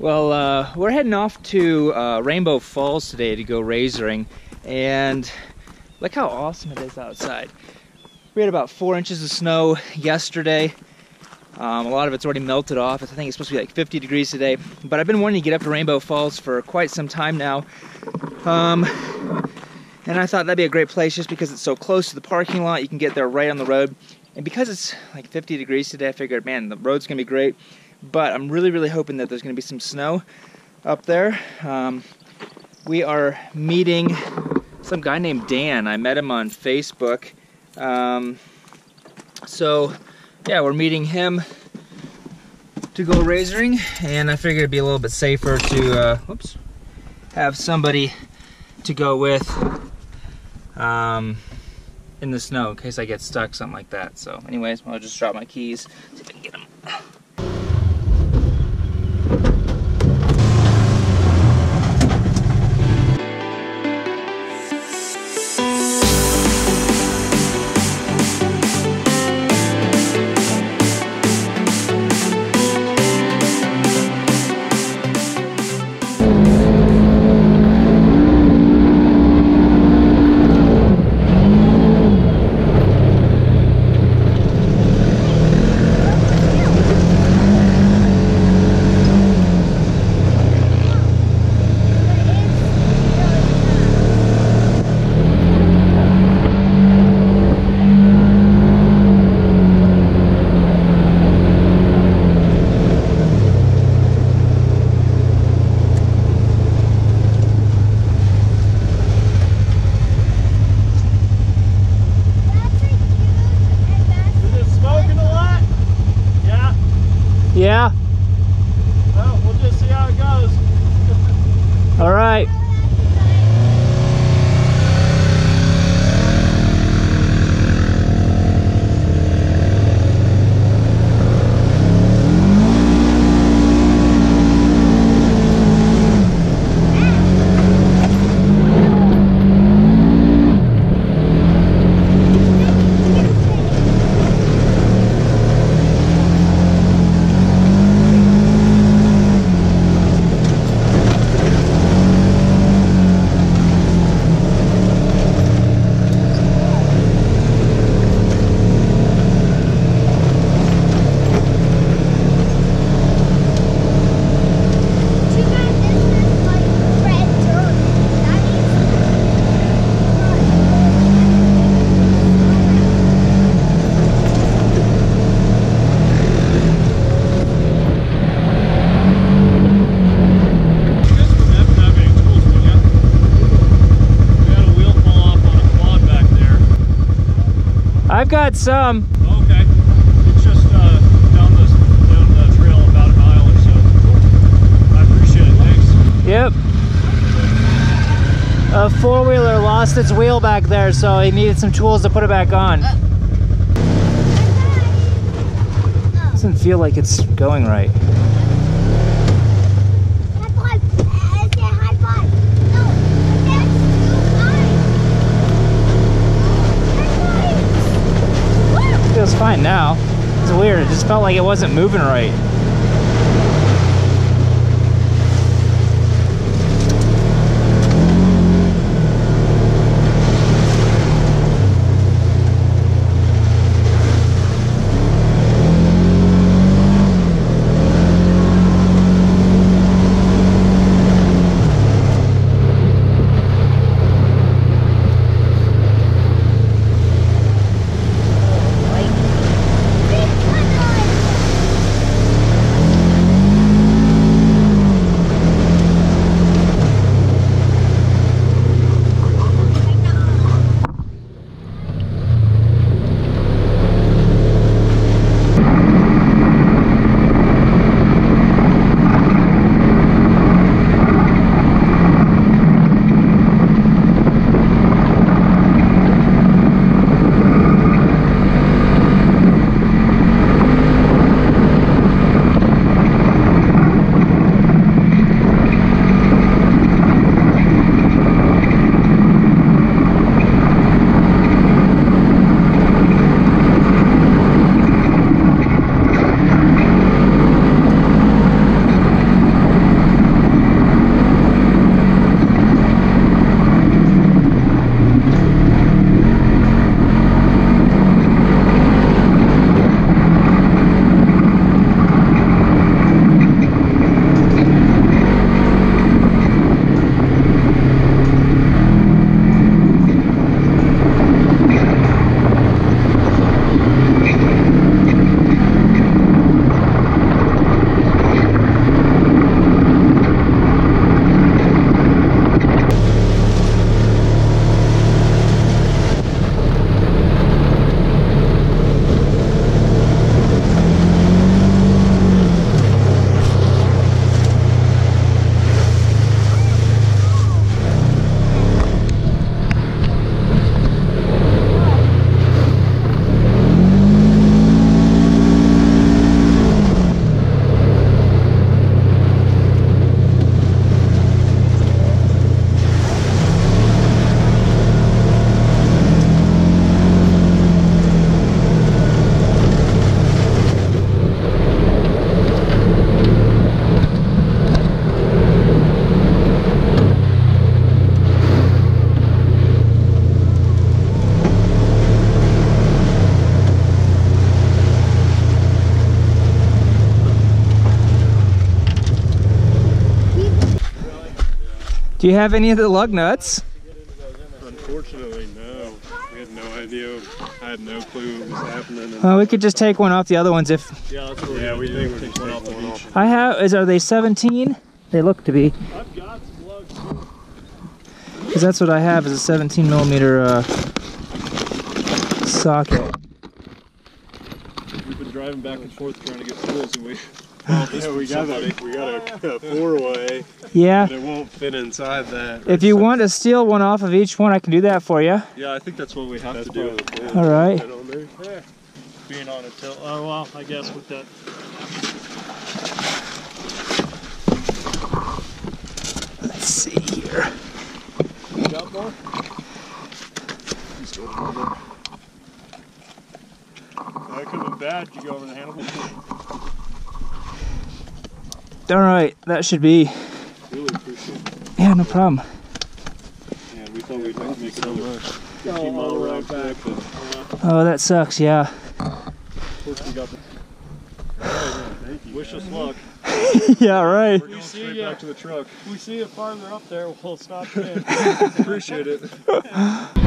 Well, uh, we're heading off to uh, Rainbow Falls today to go razoring, and look how awesome it is outside. We had about four inches of snow yesterday. Um, a lot of it's already melted off. I think it's supposed to be like 50 degrees today. But I've been wanting to get up to Rainbow Falls for quite some time now. Um, and I thought that'd be a great place just because it's so close to the parking lot. You can get there right on the road. And because it's like 50 degrees today, I figured, man, the road's gonna be great. But I'm really, really hoping that there's gonna be some snow up there. Um, we are meeting some guy named Dan. I met him on Facebook. Um, so yeah, we're meeting him to go razoring, and I figured it'd be a little bit safer to, uh, whoops, have somebody to go with um, in the snow in case I get stuck, something like that. So anyways, I'll just drop my keys, I've got some. Okay. It's just uh, down, the, down the trail about a mile or so. I appreciate it. Thanks. Yep. A four wheeler lost its wheel back there, so he needed some tools to put it back on. Doesn't feel like it's going right. Feels fine now. It's weird. It just felt like it wasn't moving right. Do you have any of the lug nuts? Unfortunately, no. We had no idea. I had no clue what was happening. Well, we could just take one off the other ones if yeah, that's what yeah, we think we take one off the beach. I have. Is are they 17? They look to be, I've got some lugs. too. because that's what I have is a 17 millimeter uh, socket. We've been driving back and forth trying to get tools, and we. Well, yeah, we got a we got a, a four way, Yeah. but it won't fit inside that. If you want to steal one off of each one, I can do that for you. Yeah, I think that's what we have to do. All right. Fit on there. Yeah. Being on a tilt. Oh well, I guess with that. Let's see here. You got more? That could have been bad. Did you go over the handle? All right, that should be. Really. Yeah, no problem. Yeah, we thought we'd have to make another 15 mile ride back. But, Oh, that sucks. Yeah. of course, we got the. Thank you. Wish us luck. yeah. Right. We're going straight back to the truck. We see it farther up there, we'll stop in. Appreciate it.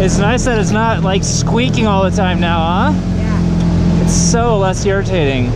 It's nice that it's not like squeaking all the time now, huh? Yeah. It's so less irritating.